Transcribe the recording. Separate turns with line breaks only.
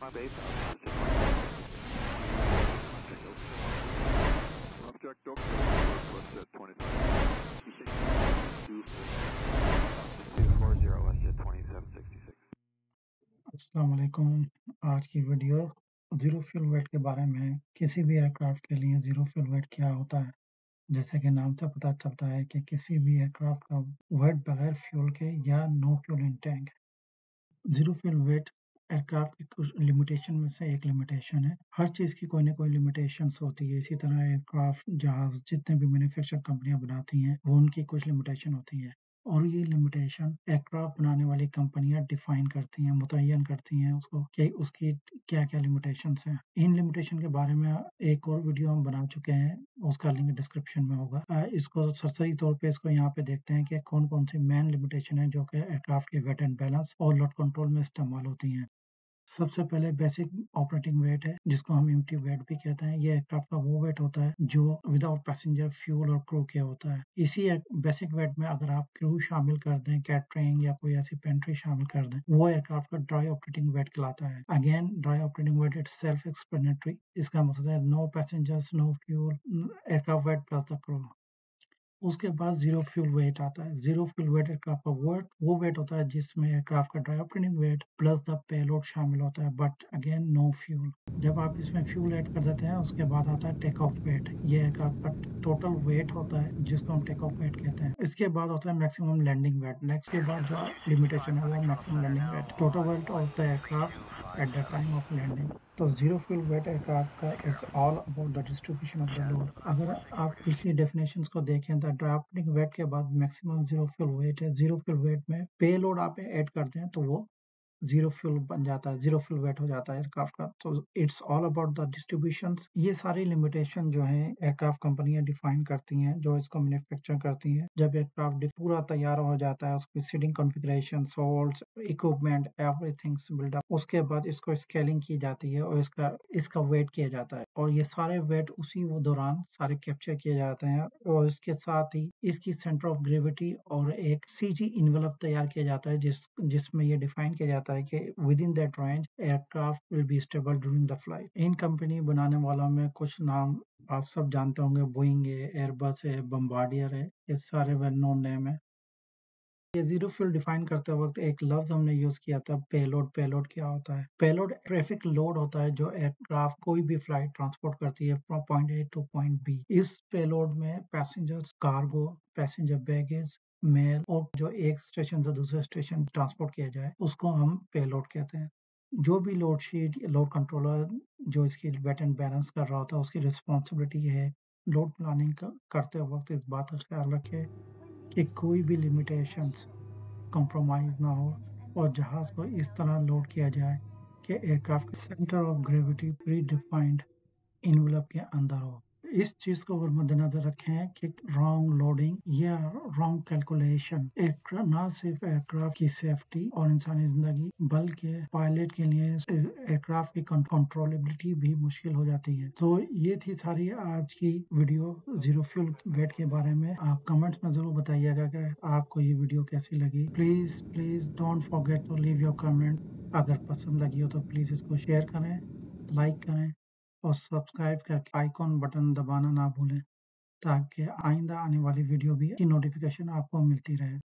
My base, object Object Oak, WestJet 25. 240 WestJet 2766.
अस्सलाम आज की वीडियो ज़ीरो फ्यूल वेट के बारे में है किसी भी एयरक्राफ्ट के लिए ज़ीरो फ्यूल वेट क्या होता है जैसे कि नाम से पता चलता है कि किसी भी एयरक्राफ्ट का वेट बगैर फ्यूल के या no fuel in tank zero fuel weight aircraft की कुछ लिमिटेशन में से एक लिमिटेशन है। हर चीज़ की कोई ना कोई लिमिटेशन होती है। इसी तरह एयरक्राफ्ट जहाज़, जितने भी मैन्युफैक्चर कंपनियाँ बनाती हैं, वो उनकी कुछ लिमिटेशन होती है। और ये लिमिटेशन एयरक्राफ्ट बनाने वाली कंपनियाँ डिफाइन करती हैं मुतयन करती हैं उसको कि उसकी क्या क्या लिमिटेशन हैं। इन लिमिटेशन के बारे में एक और वीडियो हम बना चुके हैं, उसका लिंक डिस्क्रिप्शन में होगा। इसको सरसरी तौर पे इसको यहाँ पे देखते हैं कि कौन कौन सी मेन लिमिटेशन है जो कि एयरक्राफ्ट के वेट एंड बैलेंस और लोड कंट्रोल में इस्तेमाल होती हैं। सबसे पहले बेसिक ऑपरेटिंग वेट है, जिसको हम एम्प्टी वेट भी कहते हैं। ये एयरक्राफ्ट का वो वेट होता है, जो विदाउट पैसेंजर फ्यूल और क्रू के होता है। इसी बेसिक वेट में अगर आप क्रू शामिल कर दें कैटरिंग या कोई ऐसी पेंट्री शामिल कर दें, वो एयरक्राफ्ट का ड्राई ऑपरेटिंग वेट कहलाता है। Again dry operating weight itself explanatory इसका मतलब है no passengers no fuel aircraft weight plus the crew उसके बाद ज़ीरो फ्यूल वेट आता है। ज़ीरो फ्यूल वेट एयरक्राफ्ट का वर्ड वो वेट होता है जिसमें एयरक्राफ्ट का dry operating weight plus the payload शामिल होता है। बट अगेन नो फ्यूल जब आप इसमें फ्यूल ऐड कर देते हैं, उसके बाद आता है टेक ऑफ़ वेट ये एयरक्राफ्ट का टोटल वेट होता है, जिसको हम टेक ऑफ़ वेट कहते हैं। इसके बाद होता है मैक्सिमम लैंडिंग वेट नेक्स्ट के बाद जो लिमिटेशन है, वो maximum landing weight total weight of the aircraft at the time of landing तो ज़ीरो फ्यूल वेट एयरक्राफ्ट का is all about the distribution of the load अगर आप पिछली डेफिनेशन को देखें तो ड्राफ्टिंग वेट के बाद मैक्सिमम ज़ीरो फ्यूल वेट है। ज़ीरो फ्यूल वेट में पे लोड आप ऐड करते हैं तो वो ज़ीरो फ्यूल बन जाता है ज़ीरो फ्यूल वेट हो जाता है एयरक्राफ्ट का। तो it's all about the distribution ये सारी लिमिटेशन जो है एयरक्राफ्ट कंपनियाँ डिफाइन करती हैं, जो इसको मैन्युफैक्चर करती हैं। जब एयरक्राफ्ट पूरा तैयार हो जाता है, उसकी सीटिंग कॉन्फ़िगरेशन सोल्ट इक्विपमेंट एवरीथिंग बिल्डअप उसके बाद इसको स्केलिंग की जाती है और इसका इसका वेट किया जाता है। और ये सारे वेट उसी दौरान सारे कैप्चर किए जाते हैं और इसके साथ ही इसकी सेंटर ऑफ़ ग्रेविटी और एक सी जी तैयार किया जाता है, जिस, जिसमें ये डिफाइन किया जाता है कि within that range aircraft will be stable during the flight in company बनाने वालों में कुछ नाम आप सब जानते होंगे बोइंग है एयरबस है बम्बार्डियर है, ये सारे वेल नोन नेम है। ये ज़ीरो फ्यूल डिफाइन करते वक्त एक लफ्ज हमने यूज़ किया था पेलोड पेलोड क्या होता है? पेलोड ट्रैफ़िक लोड होता है जो एयरक्राफ्ट कोई भी फ़्लाइट ट्रांसपोर्ट करती है from point A to point B इस पेलोड में passengers cargo passenger baggage mail और जो एक स्टेशन से दूसरे स्टेशन ट्रांसपोर्ट किया जाए, उसको हम पेलोड कहते हैं। जो भी लोड शीट लोड कंट्रोलर जो इसकी वेट एंड बैलेंस कर रहा होता है, उसकी रिस्पॉन्सिबिलिटी है। लोड प्लानिंग करते वक्त इस बात का ख्याल रखे कि कोई भी लिमिटेशंस कॉम्प्रोमाइज ना हो और जहाज़ को इस तरह लोड किया जाए कि aircraft centre of gravity predefined envelope के अंदर हो। इस चीज़ को अगर मद्देनजर रखें कि रॉन्ग लोडिंग या रॉन्ग कैलकुलेशन न सिर्फ़ एयरक्राफ्ट की सेफ्टी और इंसानी ज़िंदगी, बल्कि पायलट के लिए एयरक्राफ्ट की कंट्रोलेबिलिटी भी मुश्किल हो जाती है। तो ये थी सारी आज की वीडियो ज़ीरो फ्यूल वेट के बारे में। आप कमेंट्स में ज़रूर बताइएगा कि आपको ये वीडियो कैसी लगी। Please please don't forget to leave your comment अगर पसंद लगी हो तो प्लीज़ इसको शेयर करें लाइक करें। और सब्सक्राइब करके आइकॉन बटन दबाना ना भूलें, ताकि आइंदा आने वाली वीडियो भी की नोटिफिकेशन आपको मिलती रहे।